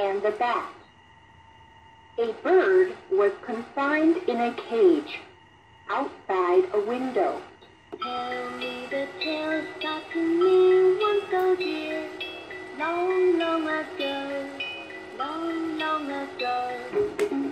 and the Bat. A bird was confined in a cage outside a window. Tell me the tales that to me once so dear, long, long ago, long, long ago.